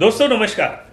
दोस्तों, नमस्कार।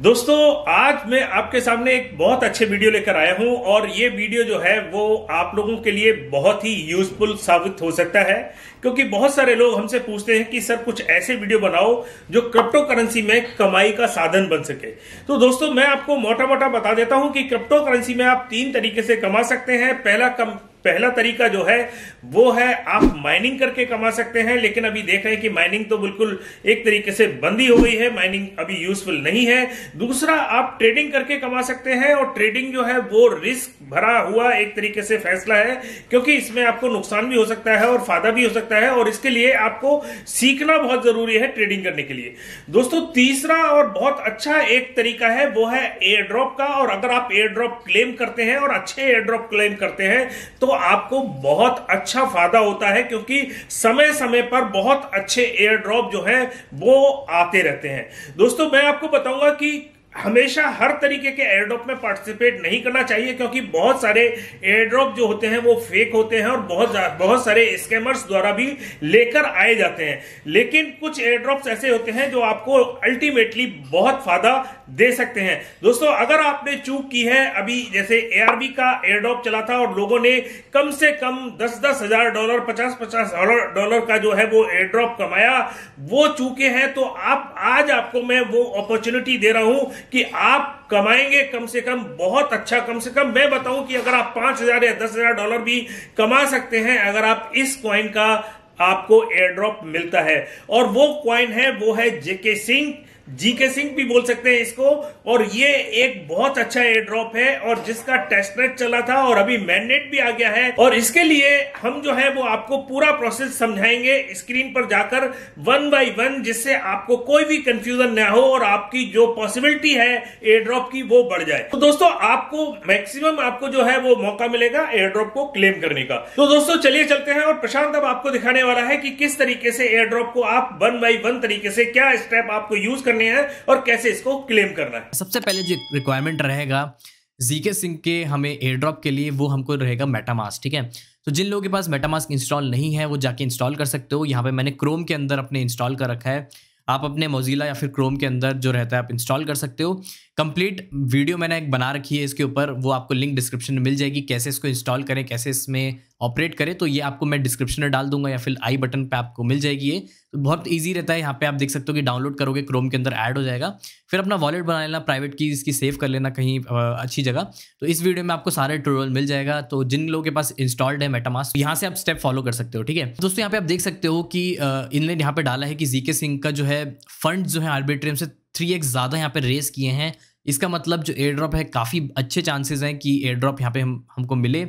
दोस्तों, आज मैं आपके सामने एक बहुत अच्छे वीडियो लेकर आया हूँ और ये वीडियो जो है, वो आप लोगों के लिए बहुत ही यूजफुल साबित हो सकता है, क्योंकि बहुत सारे लोग हमसे पूछते हैं कि, सर, कुछ ऐसे वीडियो बनाओ जो क्रिप्टो करेंसी में कमाई का साधन बन सके। तो दोस्तों, मैं आपको मोटा मोटा बता देता हूँ कि क्रिप्टो करेंसी में आप तीन तरीके से कमा सकते हैं। पहला कम पहला तरीका जो है, वो है आप माइनिंग करके कमा सकते हैं, लेकिन अभी देख रहे हैं कि माइनिंग तो बिल्कुल एक तरीके से बंद ही गई है माइनिंग अभी यूजफुल नहीं है। दूसरा, आप ट्रेडिंग करके कमा सकते हैं, और ट्रेडिंग जो है, वो रिस्क भरा हुआ एक तरीके से फैसला है, क्योंकि इसमें आपको नुकसान भी हो सकता है और फ़ायदा भी हो सकता है, और इसके लिए आपको सीखना बहुत ज़रूरी है ट्रेडिंग करने के लिए। दोस्तों, तीसरा और बहुत अच्छा एक तरीका है, वो है एयर ड्रॉप का, और अगर आप एयर ड्रॉप क्लेम करते हैं, और अच्छे एयर ड्रॉप क्लेम करते हैं तो आपको बहुत अच्छा फ़ायदा होता है क्योंकि समय समय पर बहुत अच्छे एयर ड्रॉप जो है, वो आते रहते हैं। दोस्तों, मैं आपको बताऊँगा कि हमेशा हर तरीके के एयरड्रॉप में पार्टिसिपेट नहीं करना चाहिए, क्योंकि बहुत सारे एयरड्रॉप जो होते हैं वो फेक होते हैं और बहुत बहुत सारे स्कैमर्स द्वारा भी लेकर आए जाते हैं। लेकिन कुछ एयरड्रॉप्स ऐसे होते हैं जो आपको अल्टीमेटली बहुत फ़ायदा दे सकते हैं। दोस्तों, अगर आपने चूक की है, अभी जैसे एआरबी का एयरड्रॉप चला था और लोगों ने कम से कम दस दस हज़ार डॉलर पचास पचास डॉलर का जो है वो एयरड्रॉप कमाया, वो चूके हैं तो आप, आज आपको मैं वो अपॉर्चुनिटी दे रहा हूँ कि आप कमाएँगे कम से कम, बहुत अच्छा कम से कम। मैं बताऊँ कि अगर आप पाँच हज़ार या दस हज़ार डॉलर भी कमा सकते हैं, अगर आप इस क्वाइन का आपको एयर ड्रॉप मिलता है। और वो क्वाइन है, वो है जेके सिंह जीके सिंह भी बोल सकते हैं इसको। और ये एक बहुत अच्छा एयर ड्रॉप है और जिसका टेस्टनेट चला था और अभी मैंडेट भी आ गया है। और इसके लिए हम जो है वो आपको पूरा प्रोसेस समझाएँगे स्क्रीन पर जाकर वन बाय वन जिससे आपको कोई भी कंफ्यूजन ना हो और आपकी जो पॉसिबिलिटी है एयर ड्रॉप की वो बढ़ जाए। तो दोस्तों, आपको मैक्सिमम आपको जो है वो मौका मिलेगा एयर ड्रॉप को क्लेम करने का। तो दोस्तों, चलिए चलते हैं और प्रशांत अब आपको दिखाने वाला है कि किस तरीके से एयर ड्रॉप को आप वन बाई वन तरीके से क्या स्टेप आपको यूज़ करने करने हैं और कैसे इसको क्लेम करना है। सबसे पहले जो रिक्वायरमेंट रहेगा जीके सिंह के हमें एयर ड्रॉप के लिए वो हमको रहेगा मेटामास ठीक है? तो जिन लोगों के पास मेटामास्क इंस्टॉल नहीं है, वो जाके इंस्टॉल कर सकते हो। यहाँ पे मैंने क्रोम के अंदर अपने इंस्टॉल कर रखा है। आप अपने मोजिला या फिर क्रोम के अंदर जो रहता है, आप इंस्टॉल कर सकते हो। कंप्लीट वीडियो मैंने एक बना रखी है इसके ऊपर, वो आपको लिंक डिस्क्रिप्शन में मिल जाएगी, कैसे इसको इंस्टॉल करें, कैसे इसमें ऑपरेट करें तो ये आपको मैं डिस्क्रिप्शन में डाल दूँगा या फिर आई बटन पे आपको मिल जाएगी ये। तो बहुत ईजी रहता है, यहाँ पे आप देख सकते हो कि डाउनलोड करोगे क्रोम के अंदर ऐड हो जाएगा। फिर अपना वॉलेट बना लेना प्राइवेट की इसकी सेव कर लेना कहीं अच्छी जगह। तो इस वीडियो में आपको सारे ट्यूटोरियल मिल जाएगा। तो जिन लोगों के पास इंस्टॉल्ड है मेटामास यहाँ से आप स्टेप फॉलो कर सकते हो, ठीक है? दोस्तों, यहाँ पे आप देख सकते हो कि इनने यहाँ पे डाला है कि जीके सिंह का जो है फंड जो है आर्बिट्रियम से थ्री एक्स ज़्यादा यहाँ पे रेस किए हैं। इसका मतलब जो एयर ड्रॉप है, काफ़ी अच्छे चांसेस हैं कि एयर ड्रॉप यहाँ पे हम, हमको मिले।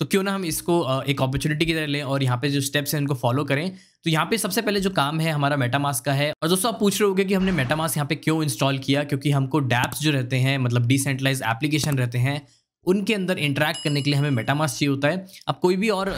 तो क्यों ना हम इसको एक अपॉर्चुनिटी की तरह लें और यहाँ पे जो स्टेप्स हैं उनको फॉलो करें। तो यहाँ पे सबसे पहले जो काम है, हमारा मेटामास का है। और दोस्तों, आप पूछ रहे होगे कि हमने मेटामास यहाँ पे क्यों इंस्टॉल किया? क्योंकि हमको डैप्स जो रहते हैं मतलब डिसेंट्रलाइज एप्लीकेशन रहते हैं, उनके अंदर इंटरेक्ट करने के लिए हमें मेटामास चाहिए होता है। आप कोई भी और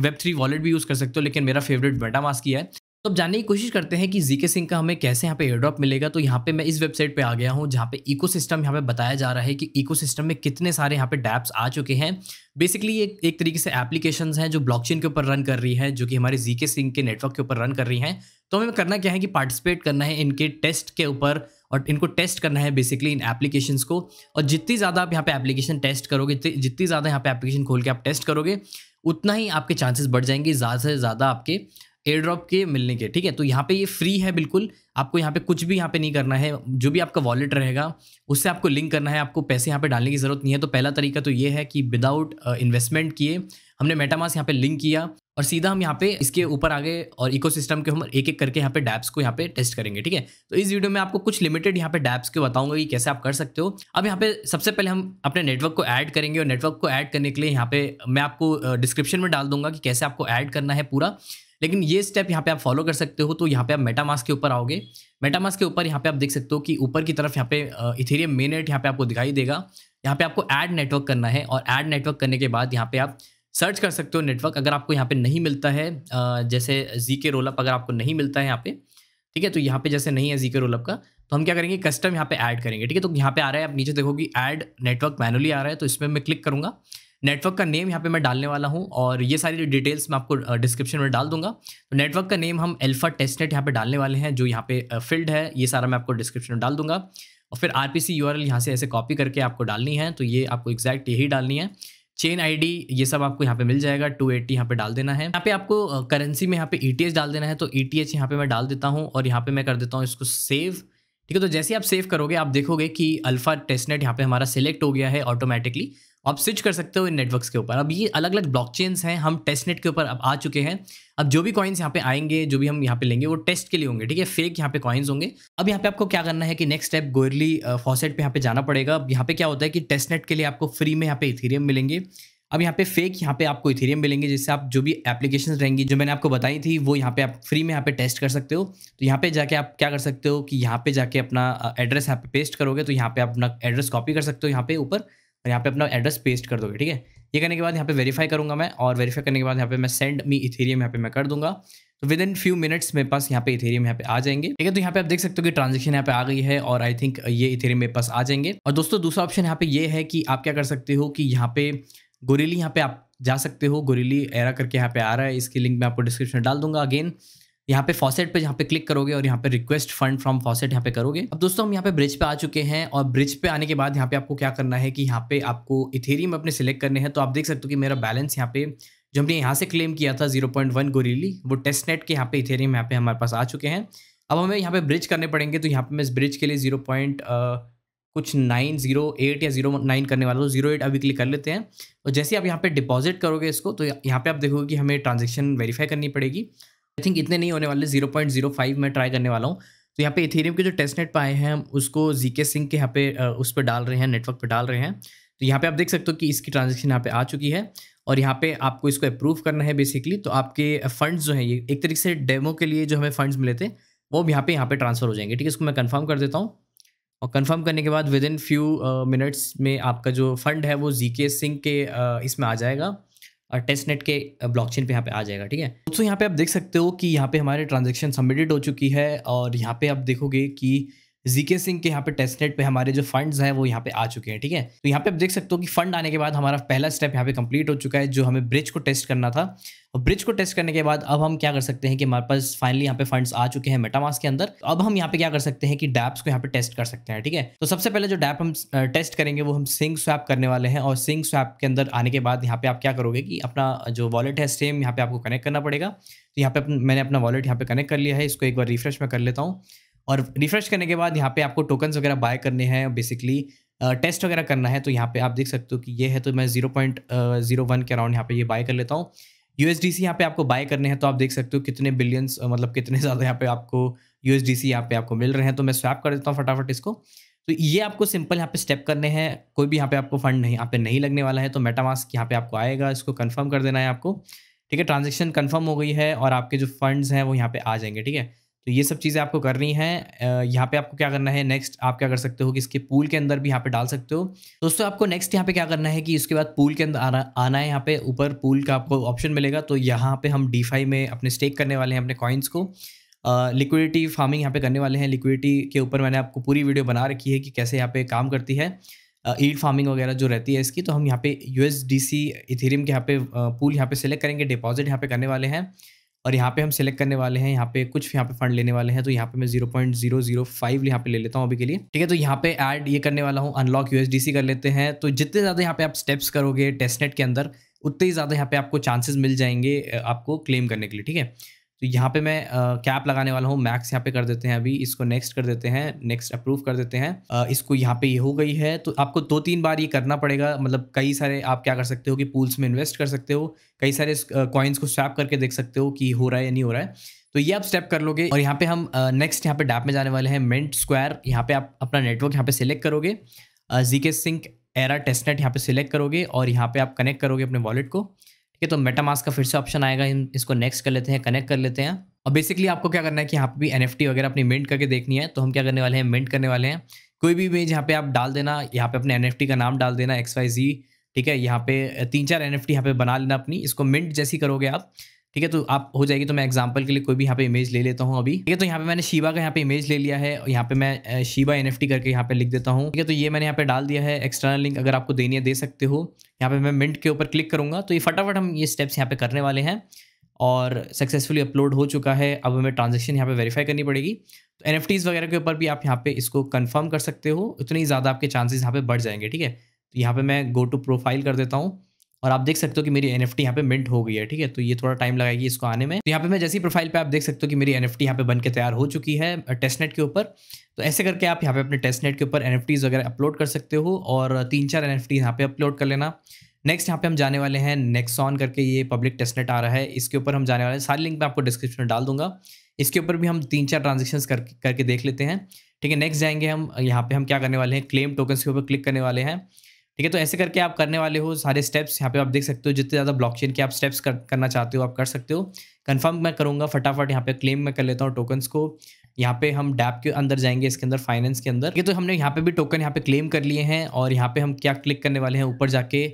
वेब थ्री वॉलेट भी यूज़ कर सकते हो, लेकिन मेरा फेवरेट मेटामास की है। तो अब जानने की कोशिश करते हैं कि जीके सिंह का हमें कैसे यहाँ पे एयरड्रॉप मिलेगा? तो यहाँ पे मैं इस वेबसाइट पे आ गया हूँ, जहाँ पे इकोसिस्टम यहाँ पे बताया जा रहा है कि इकोसिस्टम में कितने सारे यहाँ पे डैप्स आ चुके हैं। बेसिकली एक एक तरीके से एप्लीकेशंस हैं जो ब्लॉकचेन के ऊपर रन कर रही है, जो कि हमारे जीके सिंह के नेटवर्क के ऊपर रन कर रही हैं। तो हमें करना क्या है कि पार्टिसिपेट करना है इनके टेस्ट के ऊपर और इनको टेस्ट करना है बेसिकली इन एप्लीकेशन को। और जितनी ज़्यादा आप यहाँ पे एप्लीकेशन टेस्ट करोगे जितनी ज़्यादा यहाँ पे एप्लीकेशन खोल के आप टेस्ट करोगे, उतना ही आपके चांसेस बढ़ जाएँगे, ज़्यादा से ज़्यादा आपके एयर ड्रॉप के मिलने के ठीक है तो यहाँ पे ये फ्री है बिल्कुल आपको यहाँ पे कुछ भी यहाँ पे नहीं करना है जो भी आपका वॉलेट रहेगा उससे आपको लिंक करना है आपको पैसे यहाँ पे डालने की ज़रूरत नहीं है तो पहला तरीका तो ये है कि विदाउट इन्वेस्टमेंट किए हमने मेटामास यहाँ पे लिंक किया और सीधा हम यहाँ पे इसके ऊपर आगे और इकोसिस्टम के हम एक एक करके यहाँ पे डैप्स को यहाँ पे टेस्ट करेंगे ठीक है तो इस वीडियो में आपको कुछ लिमिटेड यहाँ पे डैप्स के बताऊँगा कि कैसे आप कर सकते हो अब यहाँ पे सबसे पहले हम अपने नेटवर्क को ऐड करेंगे और नेटवर्क को ऐड करने के लिए यहाँ पे मैं आपको डिस्क्रिप्शन में डाल दूँगा कि कैसे आपको ऐड करना है पूरा लेकिन ये स्टेप यहाँ पे आप फॉलो कर सकते हो तो यहाँ पे आप मेटामास के ऊपर आओगे मेटामास के ऊपर यहाँ पे आप देख सकते हो कि ऊपर की तरफ़ यहाँ पे इथेरियम मेन नेट यहाँ पे आपको दिखाई देगा यहाँ पे आपको ऐड नेटवर्क करना है और ऐड नेटवर्क करने के बाद यहाँ पे आप सर्च कर सकते हो नेटवर्क अगर आपको यहाँ पे नहीं मिलता है जैसे जी के रोलअप अगर आपको नहीं मिलता है यहाँ पे ठीक है तो यहाँ पे जैसे नहीं है जी के रोलअप का तो हम क्या करेंगे कस्टम यहाँ पे ऐड करेंगे ठीक है तो यहाँ पे आ रहा है आप नीचे देखोगे ऐड नेटवर्क मैनुअली आ रहा है तो इसमें मैं क्लिक करूँगा नेटवर्क का नेम यहाँ पे मैं डालने वाला हूँ और ये सारी डिटेल्स मैं आपको डिस्क्रिप्शन में डाल दूँगा। तो नेटवर्क का नेम हम एल्फा टेस्टनेट यहाँ पे डालने वाले हैं, जो यहाँ पे फ़ील्ड है, ये सारा मैं आपको डिस्क्रिप्शन में डाल दूँगा। और फिर R P C U R L यहाँ से ऐसे कॉपी करके आपको डालनी है तो ये आपको एग्जैक्ट यही डालनी है। चेन आईडी ये सब आपको यहाँ पे मिल जाएगा टू एट्टी यहाँ पे डाल देना है। यहाँ पे आपको करेंसी में यहाँ पे ई e डाल देना है तो ई टी एच यहाँ पे मैं डाल देता हूँ और यहाँ पे मैं कर देता हूँ इसको सेव ठीक है तो जैसे आप सेव करोगे, आप देखोगे कि अल्फ़ा टेस्टनेट यहाँ पे हमारा सिलेक्ट हो गया है ऑटोमेटिकली आप स्विच कर सकते हो इन नेटवर्क्स के ऊपर। अब ये अलग अलग ब्लॉकचेन्स हैं, हम टेस्टनेट के ऊपर अब आ चुके हैं। अब जो भी कॉइन्स यहाँ पे आएँगे, जो भी हम यहाँ पे लेंगे, वो टेस्ट के लिए होंगे, ठीक है? फेक यहाँ पे कॉइन्स होंगे। अब यहाँ पे आपको क्या करना है कि नेक्स्ट स्टेप गोयरली फॉसेट पे यहाँ पे जाना पड़ेगा। अब यहाँ पे क्या होता है कि टेस्टनेट के लिए आपको फ्री में यहाँ पे इथीरियम मिलेंगे। अब यहाँ पे फेक यहाँ पे आपको इथेरियम मिलेंगे जिससे आप जो भी एप्लीकेशन रहेंगी जो मैंने आपको बताई थी वो यहाँ पे आप फ्री में यहाँ पे टेस्ट कर सकते हो तो यहाँ पे जाके आप क्या कर सकते हो कि यहाँ पे जाके अपना एड्रेस यहाँ पे पेस्ट करोगे तो यहाँ पे आप अपना एड्रेस कॉपी कर सकते हो यहाँ पे ऊपर और यहाँ पे अपना एड्रेस पेस्ट कर दोगे ठीक है ये करने के बाद यहाँ पे वेरीफाई करूँगा मैं और वेरीफाई करने के बाद यहाँ पे मैं सेंड मी इथेरियम यहाँ पे मैं कर दूँगा तो विद इन फ्यू मिनट्स मेरे पास यहाँ पे इथेरियम यहाँ पे आ जाएँगे ठीक है तो यहाँ पे आप देख सकते हो कि ट्रांजेक्शन यहाँ पे आ गई है और आई थिंक ये इथेरियम मेरे पास आ जाएँगे और दोस्तों दूसरा ऑप्शन यहाँ पे ये है कि आप क्या कर सकते हो कि यहाँ पे गोरेली यहाँ पे आप जा सकते हो गोरेली एरा करके यहाँ पे आ रहा है इसकी लिंक मैं आपको डिस्क्रिप्शन डाल दूँगा अगेन यहाँ पे फॉसेट पे यहाँ पे क्लिक करोगे और यहाँ पे रिक्वेस्ट फंड फ्रॉम फॉसेट यहाँ पे करोगे अब दोस्तों हम यहाँ पे ब्रिज पे आ चुके हैं और ब्रिज पे आने के बाद यहाँ पे आपको क्या करना है कि यहाँ पे आपको इथेरियम अपने सिलेक्ट करने हैं तो आप देख सकते हो कि मेरा बैलेंस यहाँ पे जो हमने यहाँ से क्लेम किया था ज़ीरो पॉइंट वन गोरीली वो टेस्ट नेट के यहाँ पे इथेरियम यहाँ पे हमारे पास आ चुके हैं अब हमें यहाँ पे ब्रिज करने पड़ेंगे तो यहाँ पे मैं इस ब्रिज के लिए ज़ीरो पॉइंट कुछ नाइन ज़ीरो एट या ज़ीरो नाइन करने वाला तो ज़ीरो एट अभी क्लिक कर लेते हैं। और जैसे आप यहाँ पे डिपॉजिट करोगे इसको तो यहाँ पे आप देखोगे कि हमें ट्रांजेक्शन वेरीफाई करनी पड़ेगी। आई थिंक इतने नहीं होने वाले, ज़ीरो पॉइंट ज़ीरो फाइव मैं ट्राई करने वाला हूँ। तो यहाँ पे इथेरियम के जो टेस्ट नेट पाए हैं, उसको जी के सिंह के यहाँ पे उस पर डाल रहे हैं नेटवर्क पर डाल रहे हैं। तो यहाँ पे आप देख सकते हो कि इसकी ट्रांजेक्शन यहाँ पे आ चुकी है। और यहाँ पे आपको इसको अप्रूव करना है बेसिकली तो आपके फंड्स जो हैं, ये एक तरीके से डेमो के लिए जो हमें फंड्स मिले थे, वो यहाँ पे यहाँ पे ट्रांसफ़र हो जाएँगे। ठीक है, इसको मैं कंफर्म कर देता हूँ। और कंफर्म करने के बाद विद इन फ्यू मिनट्स में आपका जो फंड है वो जी के सिंह के uh, इसमें आ जाएगा। टेस्ट नेट के ब्लॉकचेन पे यहाँ पे आ जाएगा ठीक है? दोस्तों यहाँ पे आप देख सकते हो कि यहाँ पे हमारे ट्रांजेक्शन सबमिटेड हो चुकी है और यहाँ पे आप देखोगे कि जीके सिंह के यहाँ पे टेस्ट नेट पे हमारे जो फंड्स हैं वो यहाँ पे आ चुके हैं ठीक है तो यहाँ पे आप देख सकते हो कि फंड आने के बाद हमारा पहला स्टेप यहाँ पे कंप्लीट हो चुका है जो हमें ब्रिज को टेस्ट करना था और ब्रिज को टेस्ट करने के बाद अब हम क्या कर सकते हैं कि हमारे पास फाइनली यहाँ पे फंड्स आ चुके हैं मेटामास के अंदर तो अब हम यहाँ पे क्या कर सकते हैं कि डैप्स को यहाँ पे टेस्ट कर सकते हैं ठीक है तो सबसे पहले जो डैप हम टेस्ट करेंगे वो हम सिंग स्वैप करने वाले हैं और सिंग स्वैप के अंदर आने के बाद यहाँ पे आप क्या करोगे कि अपना जो वॉलेट है सेम यहाँ पे आपको कनेक्ट करना पड़ेगा तो यहाँ पे मैंने अपना वॉलेट यहाँ पे कनेक्ट कर लिया है इसको एक बार रिफ्रेश में कर लेता हूँ और रिफ्रेश करने के बाद यहाँ पे आपको टोकन्स वगैरह बाय करने हैं बेसिकली टेस्ट वगैरह करना है तो यहाँ पे आप देख सकते हो कि ये है तो मैं ज़ीरो पॉइंट ज़ीरो वन के अराउंड यहाँ पे ये बाय कर लेता हूँ यू एस डी सी यहाँ पे आपको बाय करने हैं तो आप देख सकते हो कितने बिलियंस मतलब कितने ज़्यादा यहाँ पे आपको यू एस डी सी यहाँ पे आपको मिल रहे हैं तो मैं स्वैप कर देता हूँ फटाफट इसको तो ये आपको सिंपल यहाँ पे स्टेप करने हैं कोई भी यहाँ पे आपको फंड नहीं यहाँ पे नहीं लगने वाला है तो मेटामास्क यहाँ पे आपको आएगा इसको कन्फर्म कर देना है आपको ठीक है ट्रांजेक्शन कन्फर्म हो गई है और आपके जो फंड्स हैं वो यहाँ पे आ जाएँगे ठीक है तो ये सब चीज़ें आपको करनी है। यहाँ पे आपको क्या करना है नेक्स्ट आप क्या कर सकते हो कि इसके पूल के अंदर भी यहाँ पे डाल सकते हो। दोस्तों, आपको नेक्स्ट यहाँ पे क्या करना है कि इसके बाद पूल के अंदर आना आना है यहाँ पे। ऊपर पूल का आपको ऑप्शन मिलेगा तो यहाँ पे हम डी में अपने स्टेक करने वाले हैं अपने कॉइन्स को। लिक्विडिटी फ़ार्मिंग यहाँ पे करने वाले हैं। लिक्विडिटी के ऊपर मैंने आपको पूरी वीडियो बना रखी है कि कैसे यहाँ पे काम करती है। ईड फ़ार्मिंग वगैरह जो रहती है इसकी तो हम यहाँ पे यू एस के यहाँ पे पूल यहाँ पे सिलेक्ट करेंगे डिपॉजिट यहाँ पे करने वाले हैं। और यहाँ पे हम सेलेक्ट करने वाले हैं, यहाँ पे कुछ यहाँ पे फंड लेने वाले हैं तो यहाँ पे मैं zero point zero zero five यहाँ पे ले लेता हूँ अभी के लिए। ठीक है तो यहाँ पे ऐड ये करने वाला हूँ अनलॉक यूएसडीसी कर लेते हैं। तो जितने ज़्यादा यहाँ पे आप स्टेप्स करोगे टेस्टनेट के अंदर, उतने ही ज़्यादा यहाँ पे आपको चांसेस मिल जाएँगे आपको क्लेम करने के लिए, ठीक है? तो यहाँ पे मैं कैप लगाने वाला हूँ, मैक्स यहाँ पे कर देते हैं अभी, इसको नेक्स्ट कर देते हैं, नेक्स्ट अप्रूव कर देते हैं। इसको यहाँ पे ये यह हो गई है तो आपको दो तीन बार ये करना पड़ेगा मतलब कई सारे आप क्या कर सकते हो कि पूल्स में इन्वेस्ट कर सकते हो, कई सारे कॉइन्स को स्वैप करके देख सकते हो कि हो रहा है या नहीं हो रहा है। तो ये आप स्टेप कर लोगे, और यहाँ पे हम नेक्स्ट यहाँ पे डैप में जाने वाले हैं, मिंट स्क्वायर, यहाँ पे आप अपना नेटवर्क यहाँ पे सिलेक्ट करोगे। जी के सिंक एरा टेस्टनेट यहाँ पे सिलेक्ट करोगे, और यहाँ पे आप कनेक्ट करोगे अपने वॉलेट को। ठीक है तो मेटामास्क का फिर से ऑप्शन आएगा इसको नेक्स्ट कर लेते हैं कनेक्ट कर लेते हैं और बेसिकली आपको क्या करना है कि यहाँ पे भी एनएफटी वगैरह अपनी मिंट करके देखनी है तो हम क्या करने वाले हैं मिंट करने वाले हैं कोई भी इमेज यहाँ पे आप डाल देना यहाँ पे अपने एनएफटी का नाम डाल देना एक्स वाई जी ठीक है यहाँ पे तीन चार एन एफ़ यहाँ पे बना लेना अपनी इसको मिंट जैसी करोगे आप ठीक है तो आप हो जाएगी तो मैं एग्जांपल के लिए कोई भी यहाँ पे इमेज ले लेता हूँ अभी ठीक है तो यहाँ पे मैंने शिवा का यहाँ पे इमेज ले लिया है यहाँ पे मैं शिवा एन करके यहाँ पे लिख देता हूँ ठीक है तो ये मैंने यहाँ पे डाल दिया है एक्सटर्नल लिंक अगर आपको देनी है दे सकते हो यहाँ पे मैं मिंट के ऊपर क्लिक करूँगा तो ये फटाफट हम ये स्टेप्स यहाँ पे करने वाले हैं और सक्सेसफुली अपलोड हो चुका है। अब हमें ट्रांजेक्शन यहाँ पे वेरीफाई करनी पड़ेगी। तो एन वगैरह के ऊपर भी आप यहाँ पे इसको कन्फर्म कर सकते हो। उतनी ज़्यादा आपके चांसेस यहाँ पे बढ़ जाएँगे, ठीक है? तो यहाँ पे मैं गो टू प्रोफ़ाइल कर देता हूँ। और आप देख सकते हो कि मेरी एन एफ़ टी यहाँ पे मिंट हो गई है ठीक है? तो ये थोड़ा टाइम लगाएगी इसको आने में। तो यहाँ पे मैं जैसी प्रोफ़ाइल पे आप देख सकते हो कि मेरी एन एफ़ टी यहाँ पे बन के तैयार हो चुकी है टेस्टनेट के ऊपर। तो ऐसे करके आप यहाँ पे अपने टेस्टनेट के ऊपर एन एफ़ टीज वगैरह अपलोड कर सकते हो और तीन चार एन एफ़ टी यहाँ पे अपलोड कर लेना। नेक्स्ट यहाँ पे हम जाने वाले हैं नेक्सॉन करके ये पब्लिक टेस्टनेट आ रहा है। इसके ऊपर हम जाने वाले हैं सारी लिंक मैं आपको डिस्क्रिप्शन में डाल दूँगा। इसके ऊपर भी हम तीन चार ट्रांजेक्शन कर, करके देख लेते हैं ठीक है? नेक्स्ट जाएँगे हम यहाँ पे हम क्या करने वाले हैं क्लेम टोकन्स के ऊपर क्लिक करने वाले हैं। ठीक है तो ऐसे करके आप करने वाले हो सारे स्टेप्स यहाँ पे आप देख सकते हो जितने ज़्यादा ब्लॉकचेन के आप स्टेप्स कर, करना चाहते हो आप कर सकते हो। कंफर्म मैं करूँगा फटाफट यहाँ पे क्लेम मैं कर लेता हूँ टोकन्स को। यहाँ पे हम डैप के अंदर जाएँगे इसके अंदर फाइनेंस के अंदर। ये तो हमने यहाँ पे भी टोकन यहाँ पे क्लेम कर लिए हैं और यहाँ पे हम क्या क्लिक करने वाले हैं ऊपर जाके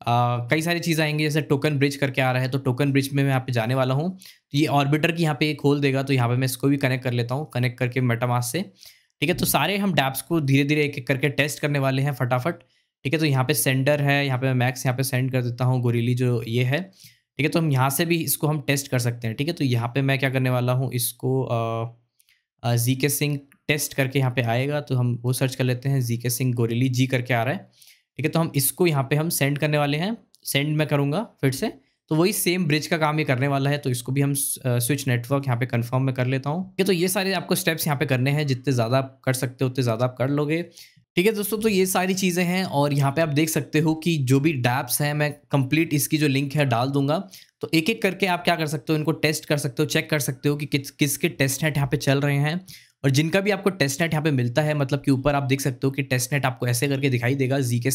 कई सारी चीज़ आएँगी जैसे टोकन ब्रिज करके आ रहा है तो टोकन ब्रिज में मैं यहाँ पे जाने वाला हूँ। तो ये ऑर्बिटर की यहाँ पे खोल देगा तो यहाँ पे मैं इसको भी कनेक्ट कर लेता हूँ कनेक्ट करके मेटामास से। ठीक है तो सारे हम डैप्स को धीरे धीरे एक एक करके टेस्ट करने वाले हैं फटाफट। ठीक है तो यहाँ पे सेंडर है, यहाँ पे मैं मैक्स यहाँ पे सेंड कर देता हूँ गोरीली जो ये है। ठीक है तो हम यहाँ से भी इसको हम टेस्ट कर सकते हैं, ठीक है तो यहाँ पे मैं क्या करने वाला हूँ, इसको जी के सिंह टेस्ट करके यहाँ पे आएगा तो हम वो सर्च कर लेते हैं जी के सिंह गोरीली जी करके आ रहा है। ठीक है तो हम इसको यहाँ पे हम सेंड करने वाले हैं। सेंड मैं करूँगा फिर से। तो वही सेम ब्रिज का काम ये करने वाला है तो इसको भी हम स्विच नेटवर्क यहाँ पे कंफर्म में कर लेता हूँ। तो ये सारे आपको स्टेप्स यहाँ पे करने हैं, जितने ज़्यादा आप कर सकते हो, उतने ज़्यादा आप कर लोगे। ठीक है दोस्तों तो ये सारी चीज़ें हैं और यहाँ पे आप देख सकते हो कि जो भी डैप्स हैं, मैं कंप्लीट इसकी जो लिंक है डाल दूँगा। तो एक एक करके आप क्या कर सकते हो, इनको टेस्ट कर सकते हो चेक कर सकते हो कि किस किसके टेस्ट नेट यहाँ पे चल रहे हैं। और जिनका भी आपको टेस्ट नेट यहाँ पे मिलता है मतलब कि ऊपर आप देख सकते हो कि टेस्ट नेट आपको ऐसे करके दिखाई देगा जी के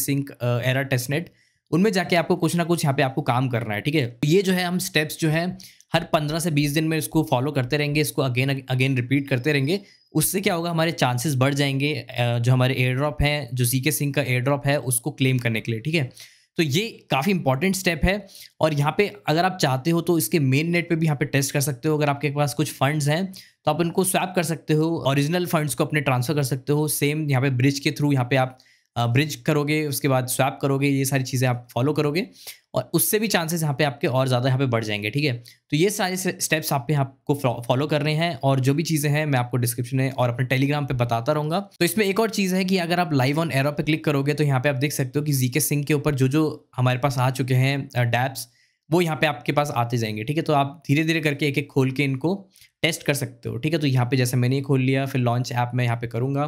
एरा टेस्ट नेट उनमें जाके आपको कुछ ना कुछ यहाँ पे आपको काम करना है, ठीक है? तो ये जो है, हम स्टेप्स जो है, हर पंद्रह से बीस दिन में इसको फॉलो करते रहेंगे, इसको अगेन अगेन रिपीट करते रहेंगे। उससे क्या होगा, हमारे चांसेस बढ़ जाएँगे जो हमारे एयर ड्रॉप हैं, जो सी के सिंह का एयर ड्रॉप है, उसको क्लेम करने के लिए, ठीक है? तो ये काफ़ी इंपॉर्टेंट स्टेप है और यहाँ पे अगर आप चाहते हो तो इसके मेन नेट पे भी यहाँ पे टेस्ट कर सकते हो। अगर आपके पास कुछ फंड्स हैं तो आप उनको स्वैप कर सकते हो ओरिजिनल फंड्स को अपने ट्रांसफ़र कर सकते हो। सेम यहाँ पे ब्रिज के थ्रू यहाँ पे आप ब्रिज करोगे, उसके बाद स्वैप करोगे, ये सारी चीज़ें आप फॉलो करोगे और उससे भी चांसेस यहाँ पे आपके और ज़्यादा यहाँ पे बढ़ जाएँगे, ठीक है? तो ये सारे स्टेप्स आप पे आपको फॉलो करने हैं और जो भी चीज़ें हैं मैं आपको डिस्क्रिप्शन में और अपने टेलीग्राम पे बताता रहूँगा। तो इसमें एक और चीज़ है कि अगर आप लाइव ऑन एरो पे क्लिक करोगे तो यहाँ पे आप देख सकते हो कि जी के सिंह के ऊपर जो जो हमारे पास आ चुके हैं डैप्स वो यहाँ पे आपके पास आते जाएँगे, ठीक है? तो आप धीरे धीरे करके एक एक खोल के इनको टेस्ट कर सकते हो, ठीक है? तो यहाँ पे जैसे मैंने खोल लिया, फिर लॉन्च ऐप मैं यहाँ पे करूँगा।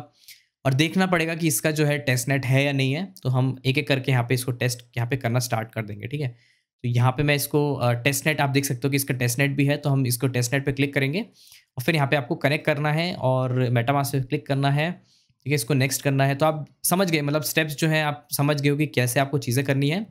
और देखना पड़ेगा कि इसका जो है टेस्ट नेट है या नहीं है। तो हम एक एक करके यहाँ पे इसको टेस्ट यहाँ पे करना स्टार्ट कर देंगे, ठीक है? तो यहाँ पे मैं इसको टेस्ट नेट आप देख सकते हो कि इसका टेस्ट नेट भी है तो हम इसको टेस्ट नेट पर क्लिक करेंगे। और फिर यहाँ पे आपको कनेक्ट करना है और मेटामास पे क्लिक करना है, ठीक है? इसको नेक्स्ट करना है। तो आप समझ गए मतलब स्टेप्स जो है, आप समझ गए हो कि कैसे आपको चीज़ें करनी है।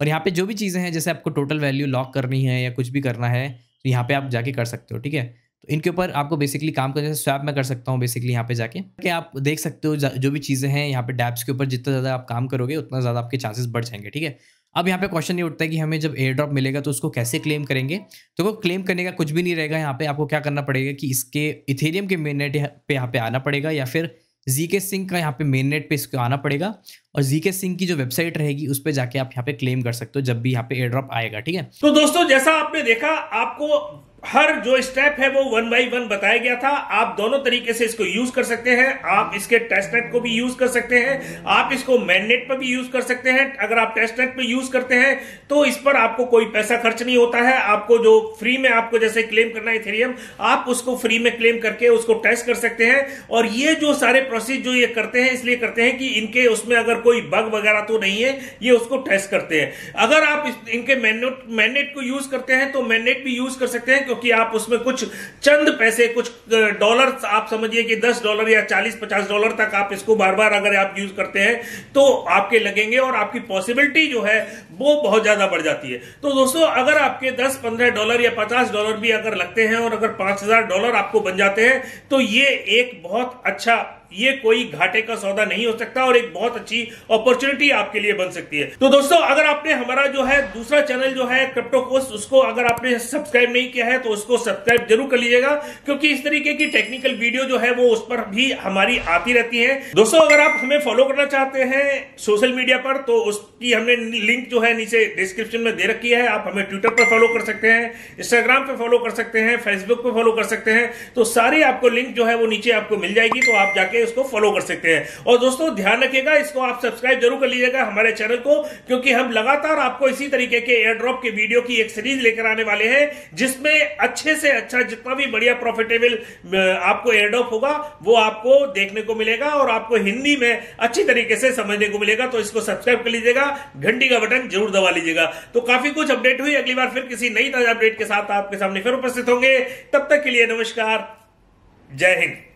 और यहाँ पे जो भी चीज़ें हैं, जैसे आपको टोटल वैल्यू लॉक करनी है या कुछ भी करना है तो यहाँ पे आप जाके कर सकते हो, ठीक है? तो इनके ऊपर आपको बेसिकली काम कर जैसे स्वैप में कर सकता हूँ बेसिकली यहाँ पे जाके। कि आप देख सकते हो जो भी चीज़ें हैं, यहाँ पे डैप्स के ऊपर जितना ज़्यादा आप काम करोगे, उतना ज़्यादा आपके चांसेस बढ़ जाएँगे, ठीक है? अब यहाँ पे क्वेश्चन ये उठता है कि हमें जब एयर ड्रॉप मिलेगा तो उसको कैसे क्लेम करेंगे? तो वो क्लेम करने का कुछ भी नहीं रहेगा, यहाँ पे आपको क्या करना पड़ेगा कि इसके इथेरियम के मेन नेट पे यहाँ पे आना पड़ेगा या फिर जी के सिंह का यहाँ पे मेन नेट पे इसको आना पड़ेगा और जी के सिंह की जो वेबसाइट रहेगी उस पर जाके आप यहाँ पे क्लेम कर सकते हो जब भी यहाँ पे एयर ड्रॉप आएगा, ठीक है? तो दोस्तों, जैसा आपने देखा, आपको हर जो स्टेप है वो वन बाई वन बताया गया था। आप दोनों तरीके से इसको यूज़ कर सकते हैं। आप इसके टेस्टनेट को भी यूज़ कर सकते हैं। आप इसको मैननेट पर भी यूज़ कर सकते हैं। अगर आप टेस्ट नेट पर यूज़ करते हैं तो इस पर आपको कोई पैसा खर्च नहीं होता है। आपको जो फ्री में आपको जैसे क्लेम करना है इथेरियम आप उसको फ्री में क्लेम करके उसको टेस्ट कर सकते हैं। और ये जो सारे प्रोसेस जो ये करते हैं, इसलिए करते हैं कि इनके उसमें अगर कोई बग वगैरह तो नहीं है, ये उसको टेस्ट करते हैं। अगर आप इनके मैननेट को यूज़ करते हैं तो मैननेट भी यूज़ कर सकते हैं क्योंकि आप उसमें कुछ चंद पैसे, कुछ डॉलर आप समझिए कि 10 डॉलर या 40-50 डॉलर तक आप इसको बार बार अगर आप यूज़ करते हैं तो आपके लगेंगे और आपकी पॉसिबिलिटी जो है, वो बहुत ज़्यादा बढ़ जाती है। तो दोस्तों, अगर आपके 10-15 डॉलर या 50 डॉलर भी अगर लगते हैं और अगर 5000 डॉलर आपको बन जाते हैं तो ये एक बहुत अच्छा ये कोई घाटे का सौदा नहीं हो सकता और एक बहुत अच्छी अपॉर्चुनिटी आपके लिए बन सकती है। तो दोस्तों, अगर आपने हमारा जो है दूसरा चैनल जो है क्रिप्टो कोर्स उसको अगर आपने सब्सक्राइब नहीं किया है तो उसको सब्सक्राइब ज़रूर कर लीजिएगा, क्योंकि इस तरीके की टेक्निकल वीडियो जो है, वो उस पर भी हमारी आती रहती है। दोस्तों, अगर आप हमें फॉलो करना चाहते हैं सोशल मीडिया पर तो उसकी हमने लिंक जो है नीचे डिस्क्रिप्शन में दे रखी है। आप हमें ट्विटर पर फॉलो कर सकते हैं इंस्टाग्राम पर फॉलो कर सकते हैं फेसबुक पर फॉलो कर सकते हैं तो सारी आपको लिंक जो है, वो नीचे आपको मिल जाएगी। तो आप जाके उसको फॉलो कर सकते हैं। और दोस्तों, ध्यान रखिएगा, इसको आप सब्सक्राइब ज़रूर कर लीजिएगा हमारे चैनल को, क्योंकि हम लगातार आपको इसी तरीके के एयर ड्रॉप के वीडियो की एक सीरीज़ लेकर आने वाले हैं, जिसमें अच्छे से अच्छा जितना भी बढ़िया प्रॉफिटेबल आपको एयर ड्रॉप होगा, वो आपको देखने को मिलेगा और आपको हिंदी में अच्छी तरीके से समझने को मिलेगा। तो इसको सब्सक्राइब कर लीजिएगा, घंटी का बटन ज़रूर दबा लीजिएगा। तो काफ़ी कुछ अपडेट हुई, अगली बार फिर किसी नई ताज़ा अपडेट के साथ आपके सामने फिर उपस्थित होंगे। तब तक के लिए नमस्कार, जय हिंद।